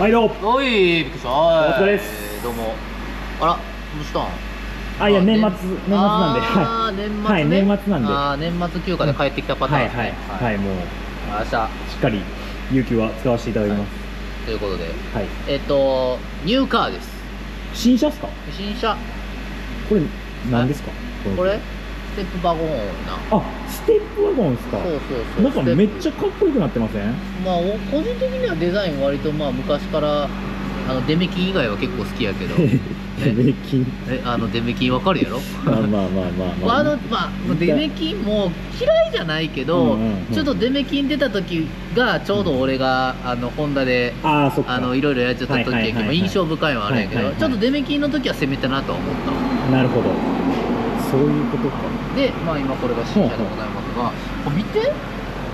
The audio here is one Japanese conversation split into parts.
毎度。おいびっくりしたお疲れです。えーどうも。あらどうしたん？あいや年末年末なんであ年末ね。はい年末なんで。あー年末休暇で帰ってきたパターンいはいですねはい。はい。もう明日。しっかり有給は使わせていただきます。ということで。はい、えっとニューカーです。新車っすか？新車。これ何ですか？これ？ステップワゴンな。あステップワゴンですか？そうそうそう。なんかめっちゃゃかっこよくなってません？まあお個人的にはデザイン割とまあ昔からあのデメキン以外は結構好きやけど。デメキン？え？あのデメキンわかるやろ？まあまあまあまあまあ。あのまあデメキンも嫌いじゃないけど、うんうんうん。ちょっとデメキン出た時がちょうど俺が、あのホンダでああのいろいろやっちゃった時はいはい印象深いのはあるんやけど、はいはいはい。ちょっとデメキンの時は攻めたなとは思った。なるほどそういうことか。でまあ今これが新車でございますがこれ見て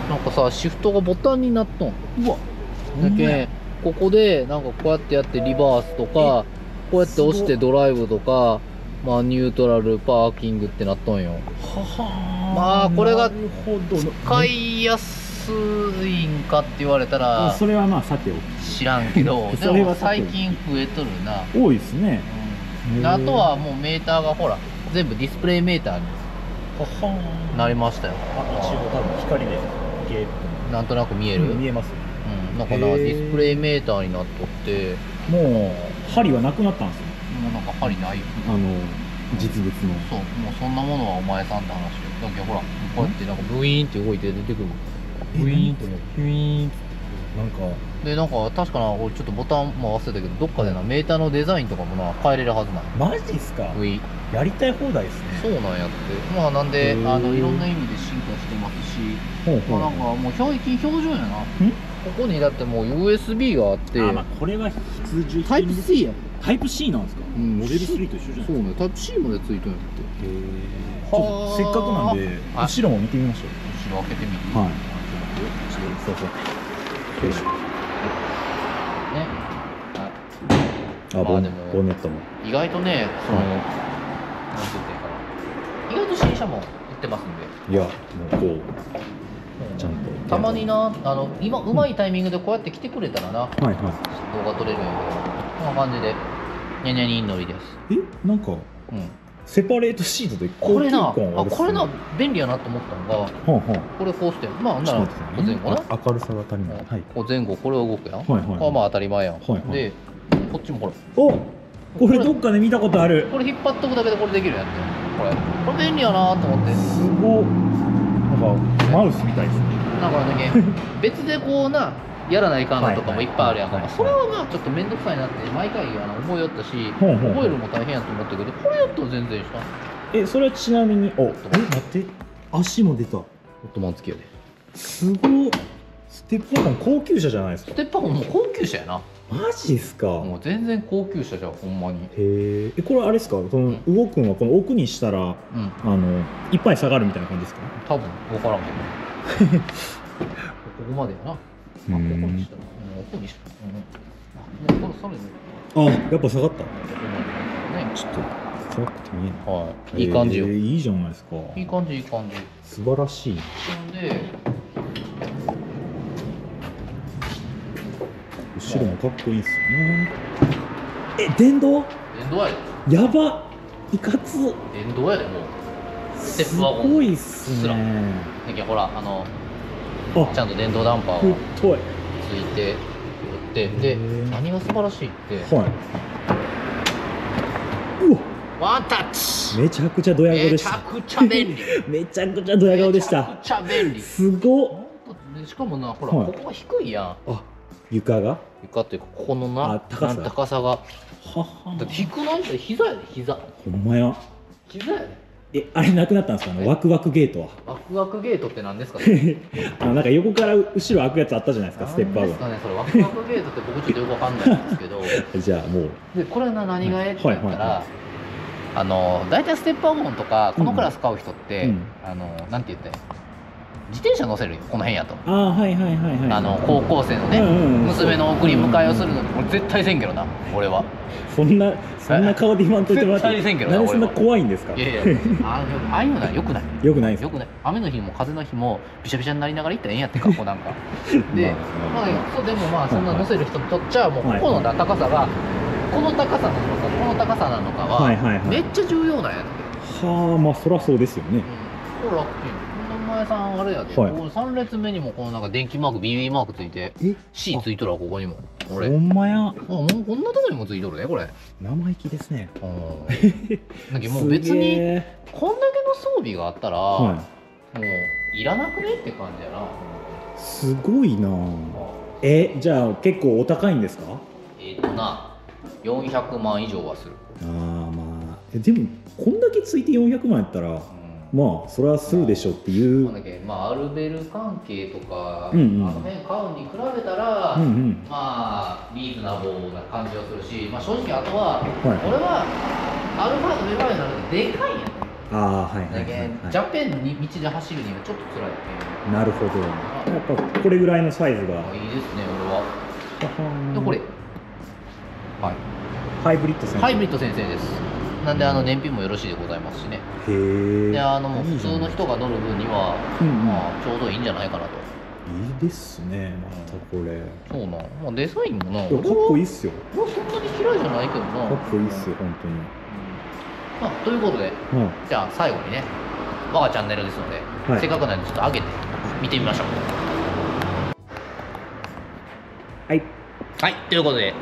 なんかさシフトがボタンになっとん。うわ。だけここでなんかこうやってやってリバースとかこうやって押してドライブとかまあニュートラルパーキングってなっとんよ。ははまあこれが使いやすいんかって言われたらそれはまあさておき。知らんけどで それはも最近増えとるな、多いですね。うん。であとはもうメーターがほら全部ディスプレイメーターになりましたよ。一応多分光でゲーなんとなく見える、うん見えます。なんかなへー。ディスプレイメーターになっとって。もう針はなくなったんですよ。もうなんか針ない。あの実物の。そうもうそんなものはお前さんって話よ。だけどほらこうやってなんかブイーンって動いて出てくるブイーンってヒュイーンってなんか。でなんか確かな俺ちょっとボタンも忘れたけどどっかでなメーターのデザインとかもな変えれるはずなんよ。マジっすか？ウィやりたい放題ですそうねなんやって。まあなんでへー。あのいろんな意味で進化してますしほうほう。まあなんかもう最近標準やな。ここにだってもう USB があってあまあこれは必需タイプ C やん。タイプ C なんですか？うん。モデル3と一緒じゃないそうねタイプ C までついとんやって。へー。ちょっとせっかくなんではい。後ろも見てみましょ後ろ開けてみて。はい。ちょっと待ってよ。うそうそうよいしょね。はいあまあでもボンネットも。意外とねその、はいなんて言っていいかな。意外と新車も売ってますんで。いやもうこうちゃんと。たまになあの今うまいタイミングでこうやって来てくれたらな。はいは動画撮れるんやけどこんな感じでニャニャニンのりです。いえなんかうんセパレートシートでこれなあこれな便利やなと思ったのがはあはこれこうしてまあならあちょっと待って前後な。明るさが足りない。はい。こう前後これは動くやん、はいはいこれはまあ当たり前やん、はいはい。でこっちもこれおこれどっかで見たことある。これ引っ張っとくだけでこれできるやん。ってこれ。これ便利やなと思って。すごっ。なんかマウスみたいですね。なんかね 別でこうなやらないかんのとかもいっぱいあるやんか、はいはいそれはまあちょっと面倒くさいなって毎回あの思いよったし、ほうほう。覚えるのも大変やと思ったけどこれやったら全然したえそれはちなみにおえ待って。足も出たオットマン付きやですごっステップワゴン高級車じゃないですか。ステップワゴンもう高級車やな。マジっすか？もう全然高級車じゃんほんまに。へー。えこれあれですか？その動くのはこの奥にしたらうん。あのいっぱい下がるみたいな感じですか？多分分からんけど。ここまでやな、まあ、ここにしたらうん。ここにしたら、うん、もうそろそろねあやっぱ下がった。ねちょっと怖くて見えない。はい。いい感じよ、えーいいじゃないですか。いい感じいい感じ。素晴らしい。で後ろもかっこいいっすよね。え電動？電動やで。やば。いかつ。電動やでもう。ステッすプワゴンごいっすね。ほらあのあ。ちゃんと電動ダンパーが太いついてってで何が素晴らしいって。はい。うわ。ワンタッチめちゃくちゃドヤ顔めでした。ちゃくちゃ便利。めちゃくちゃドヤ顔でした。めちゃくちゃ便利。すごしかもなほら、はい。ここが低いやん。あ床が？は床っていうかここのなあ高さ。高さが。はだって低ない？って膝やで膝。ほんまや。膝やでえあれなくなったんですか？あのワクワクゲートは。ワクワクゲートって何ですか？あのなんか横から後ろ開くやつあったじゃないですかステップワゴ何ですかねそれワクワクゲートって僕ちょっとよくわかんないんですけど。ン じゃあもう。でこれな何がええって言ったら、はいはいはあの大体ステップワゴンとかこのクラス買う人って、うん。あのなんて言ったらいい自転車乗せるよこの辺やと、ああはいはいはいはい。あの高校生のね、うんうんうん。娘の送り迎えをするの。に俺絶対せんけどな俺は。そんなそんな顔で言わんといてもらって絶対せんけどななんでそんな怖いんですか？いやいやあのああいうのはよくない。よくないですよくない。雨の日も風の日もびしゃびしゃになりながら行ったらええんやって 学校なんか。で、まあまあ、そうでもまあそんな乗せる人にとっちゃもうこはい。この高さがこの高さなのかこの高さなのかはめっちゃ重要なんやって、はあまあそりゃそうですよね。うん、前さんあれやで、はい。この3列目にもこのなんか電気マーク BB マークついてえ？C ついとるわここにも。俺。ほんまや。あもうこんなとこにもついとるねこれ。生意気ですね。うん。だけどもう別にえ。こんだけの装備があったら、はもういらなくねって感じやな。いすごいな。えじゃあ結構お高いんですか？えっ、とな、400万以上はする。ああまあ。えでもこんだけついて400万やったらうんまあそれはするでしょっていうなんだっけ、まあアルベル関係とか、うんうんあの辺買うに比べたら、うんうんまあリーズナブルな感じはするし、まあ正直あとは、はい俺はアルファードベバーになるとでかいんやね。ああはいはいはいはいジャペンに道で走るにはちょっと辛いってなるほどやっぱこれぐらいのサイズがいいですね、俺は。で、これ。はい。ハイブリッド先生ハイブリッド先生です。なんで、あの燃費もよろしいでございますしね。へえで、あのもう普通の人が乗る分には、うんうんまあ、ちょうどいいんじゃないかなと。いいですねまたこれそうなん。まあ、デザインもな、かっこいいっい。すよそんなに嫌いじゃないけどな。かっこいいっすよ本当にまあ、ということで、はいじゃあ最後にね、我がチャンネルですので、はいせっかくなんでちょっと上げて見てみましょう。はいはい、ということで、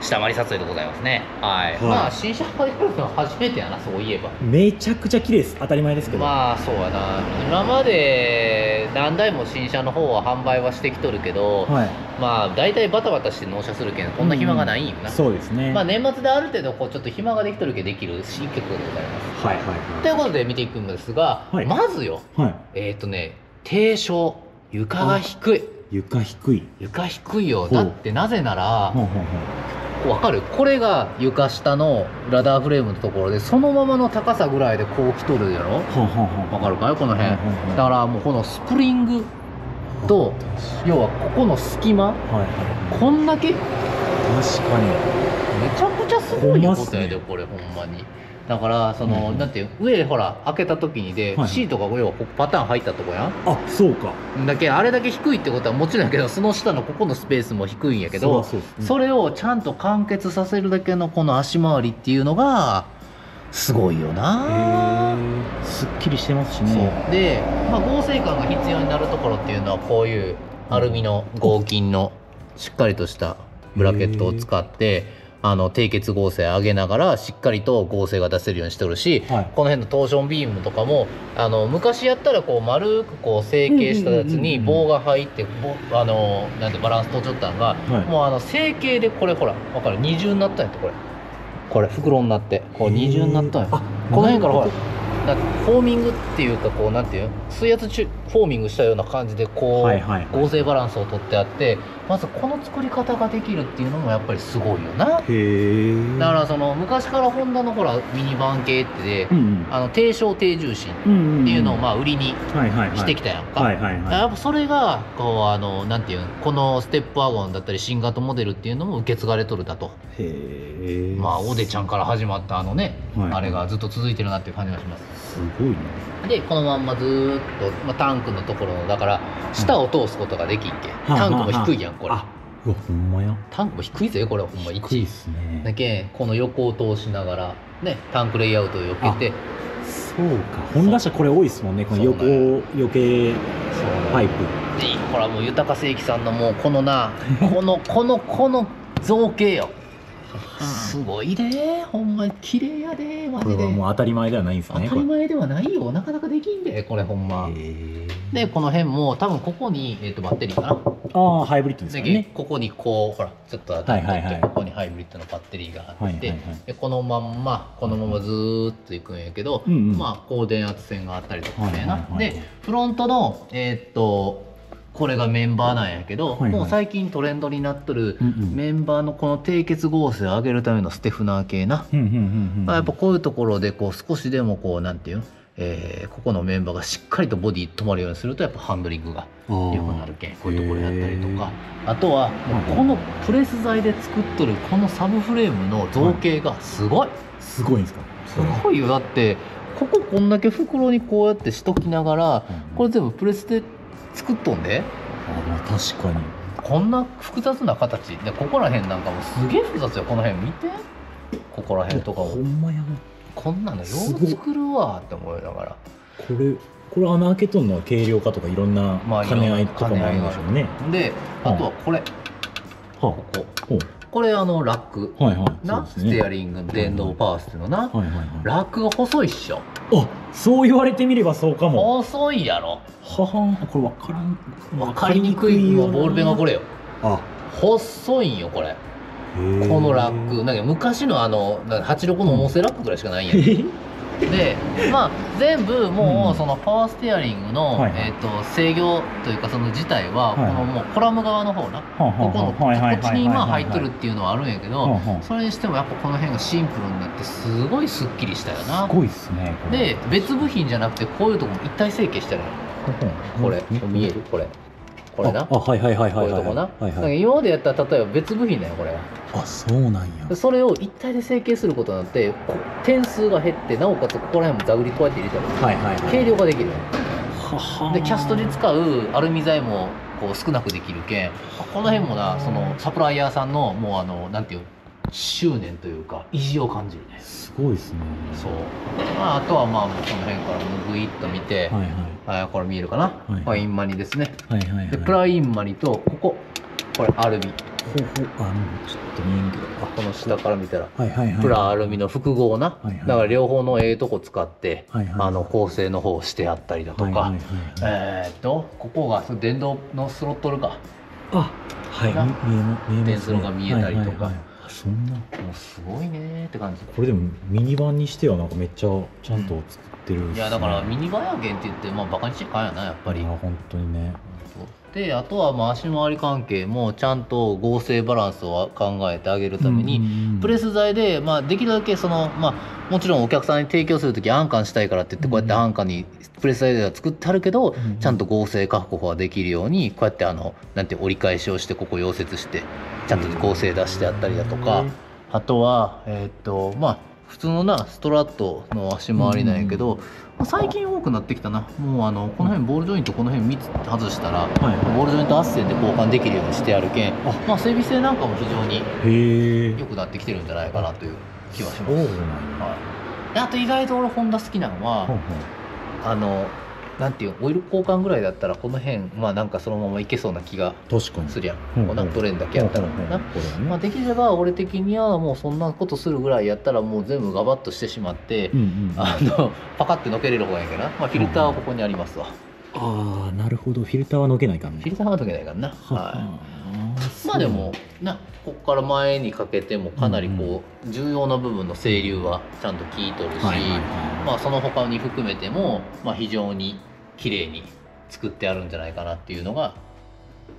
下回り撮影でございますね。はい。はい。まあ、新車がやるのは初めてやな、そういえば。めちゃくちゃ綺麗です。当たり前ですけど、まあそうやな。今まで何台も新車の方は販売はしてきとるけど、はい。まあ大体バタバタして納車するけんこんな暇がないんよな、そうですね。まあ年末である程度こうちょっと暇ができとるけできる新曲でございますはいはい。ということで見ていくんですが、はい。まずよ。はい。はいえっ、とね低床床が低い。床低い。床低いよ。だってなぜならほうほうほわかる？これが床下のラダーフレームのところでそのままの高さぐらいでこう来とるやろ？わかるかいこの辺。だからもうこのスプリングと要はここの隙間はいはい。こんだけ？め確かに。ちゃくちゃすごいことやで、これほんまにだからその、うんなんていう上ほら開けた時にで、はいシートが要はここパターン入ったとこやん？あそうか。だけあれだけ低いってことはもちろんやけどその下のここのスペースも低いんやけどうですねそれをちゃんと完結させるだけのこの足回りっていうのがすごいよな、すっきりしてますしね。で、まあ、合成感が必要になるところっていうのはこういうアルミの合金のしっかりとしたブラケットを使ってあの低結合成上げながらしっかりと合成が出せるようにしてるし、はい。この辺のトーションビームとかもあの昔やったらこう丸くこう成形したやつに棒が入って棒あのなんてバランス取っちゃったんが、はい。もうあの成形でこれほらわかる？二重になったんやってこれ。これ袋になって。こう二重になったんや。あこの辺からほらなフォーミングっていうかこうなんていう？水圧中フォーミングしたような感じでこう、はいはいはい合成バランスをとってあってまずこの作り方ができるっていうのもやっぱりすごいよな。だからその昔からホンダのほらミニバン系って、うんうん。あの低床低重心っていうのをまあ売りにしてきたやんか、やっぱそれがこうあのなんていうのこのステップワゴンだったり新型モデルっていうのも受け継がれとるだと。へえまあオデちゃんから始まったあのね、はい。あれがずっと続いてるなっていう感じがしますすごいね。でこのまんまずーっと、まあ、タンクのところのだから下を通すことができんけ、はあタンクも低いやんこれ。あうわほんまや。タンクも低いぜこれほんま1低いっすね。だけこの横を通しながらねタンクレイアウトを避けて。そうか。ホンダ車これ多いですもんねこの横そうなん余計パイプ。でほらもう豊正幸さんのもうこのなこのこのこの造形よすごいでほんまに。綺麗やで。マこれジではもう当たり前ではないんです当ねたり前ではないよ。なかなかできんで。これほんま。でこの辺も多分ここに、えー、とバッテリーかな。ああハイブリッドですね。ここにこうほらちょっと当たって、はいはいはい。ここにハイブリッドのバッテリーがあって、はいはいはい。でこのまんまこのままずーっといくんやけど、うんうんまあ高電圧線があったりとかね。な、はいはいはい。でフロントのえーっとこれがメンバーなんやけど、はいはい。もう最近トレンドになっとるメンバーのこの低血合成を上げるためのステフナー系な、まあやっぱこういうところでこう少しでもこうなんていう？の、えーここのメンバーがしっかりとボディ止まるようにするとやっぱハンドリングが良くなるけん。こういうところやったりとか。あとはこのプレス材で作っとるこのサブフレームの造形がすごい、すごいんですか？すごいよ。だってこここんだけ袋にこうやってしときながらこれ全部プレスで作っとんで。あまあ確かに。こんな複雑な形。でここら辺なんかもすげえ複雑よ。この辺見て。ここら辺とかほもんまやな。こんなのよう作るわって思いながら。これこれ穴開けとんのは軽量化とかいろんなまあ兼ね合いとかもあるんでしょうね、であとはこれ。はここ。ほう。これあのラック。はいはい。な、ね。ステアリング電動パワースっていうのな、はいはいはい。ラックが細いっしょあそう言われてみればそうかも。細いやろ。ははこれ分からん。分かりにくいよボールペンがこれよ。あ。細いんよこれ。このラック。なんか昔のあのなんか86の重せラックぐらいしかないん。や、へでまあ全部もううん。そのパワーステアリングの、はいはい。えー、と制御というかその自体はこはい。のもうコラム側の方なここのこっちにまあ入っとるっていうのはあるんやけどそれにしてもやっぱこの辺がシンプルになってすごいスッキリしたよな。すごいっすねで別部品じゃなくてこういうとこも一体成形してるのこれ見える？これこれな。ああはいはいはいはいはい。こういうとこな、はいはい。今までやったら例えば別部品だよこれは。あそうなんや。でそれを一体で成形することによってこ点数が減ってなおかつここら辺もざぐりこうやって入れたらはいはいはい。軽量化できる。はは。でキャストで使うアルミ材もこう少なくできるけんこの辺もなそのサプライヤーさんのもうあのなんていう執念というか意地を感じるね。すごいですね。そう、まあ、あとはまあもうこの辺からもうグイッと見て、はいはい。あこれ見えるかな、はいパインマニですね。はいはいはい。でプラインマニとここ。これアルミ。ほうほう。あうんちょっと見えんけど。あこの下から見たらはいはいはい。プラアルミの複合な、はいはい。だから両方のええとこ使って、はいはい。あの構成の方をしてあったりだとか、はいはいはいはい。えーっとここが電動のスロットルか。あはい。見えま見えます。ね電スロが見えたりとか。はいはいはいあそんな。もうすごいねーって感じ。これでもミニバンにしてはなんかめっちゃちゃんと作ってるっすねいやだからミニバヤゲンって言ってまあバカにしちゃいかんやなやっぱり。いや本当にねであとはまあ足回り関係もちゃんと合成バランスを考えてあげるために、プレスス材で、まあ、できるだけその、まあ、もちろんお客さんに提供する時安価にしたいからって言ってこうやって安価にプレス材では作ってあるけど、うんちゃんと合成確保はできるようにこうやってあのなんて折り返しをしてここ溶接してちゃんと合成出してあったりだとか、あとはえーっとまあ普通のなストラットの足回りなんやけど、まあ最近多くなってきたな。もうあのこの辺ボールジョイントこの辺3つ外したら、はい。はボールジョイント斡旋で交換できるようにしてあるけんあ。まあ整備性なんかも非常に良くなってきてるんじゃないかなという気はします。はい、であと意外と俺ホンダ好きなのは、ほうほあのなんていうオイル交換ぐらいだったらこの辺まあなんかそのままいけそうな気がう確かに。するやん、うなん。かドレンだけやったら。な。まあ、できれば俺的にはもうそんなことするぐらいやったらもう全部ガバッとしてしまって、うんうんあのパカッてのけれる方がいいかな、まあ、フィルターはここにありますわ、ああなるほど。フィルターはのけないかんねフィルターはのけないからな、ははい、まあでもなここから前にかけてもかなりこう、重要な部分の整流はちゃんと効いとるし、まあ、その他に含めても、まあ、非常に綺麗に作ってあるんじゃないかなっていうのが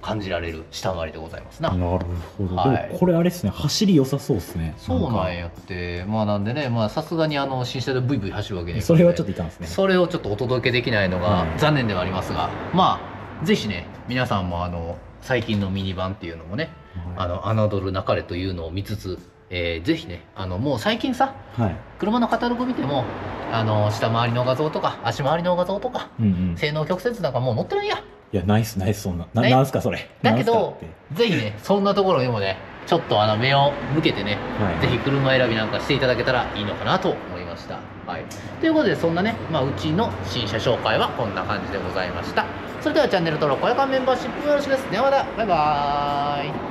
感じられる下回りでございますな。なるほど、はい。これあれですね。走り良さそうですね。そうなんかやって。まあなんでねまあさすがにあの新車でブイブイ走るわけにそれはちょっとといかんですね。それをちょっとお届けできないのがはい。残念ではありますが、まあぜひね皆さんもあの最近のミニバンっていうのもねあの侮るなかれというのを見つつ、えーぜひねあのもう最近さはい。車のカタログ見てもあの下回りの画像とか足回りの画像とかうんうん。性能曲折なんかもう載ってるんや。いやナイスナイスそんな。なね。なんすかそれ。だけどぜひねそんなところにもねちょっとあの目を向けてねはい。ぜひ車選びなんかしていただけたらいいのかなと思いました。い、ということでそんなね、まあ、うちの新車紹介はこんな感じでございました。それではチャンネル登録、高評価メンバーシップよろしくです。ではまた、バイバーイ。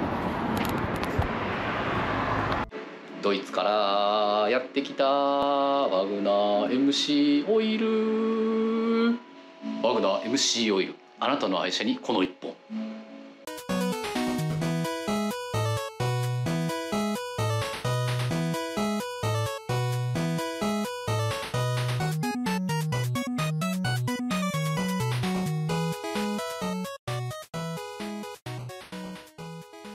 ドイツからやってきたワグナー MC オイルワグナー MC オイルあなたの愛車にこの一本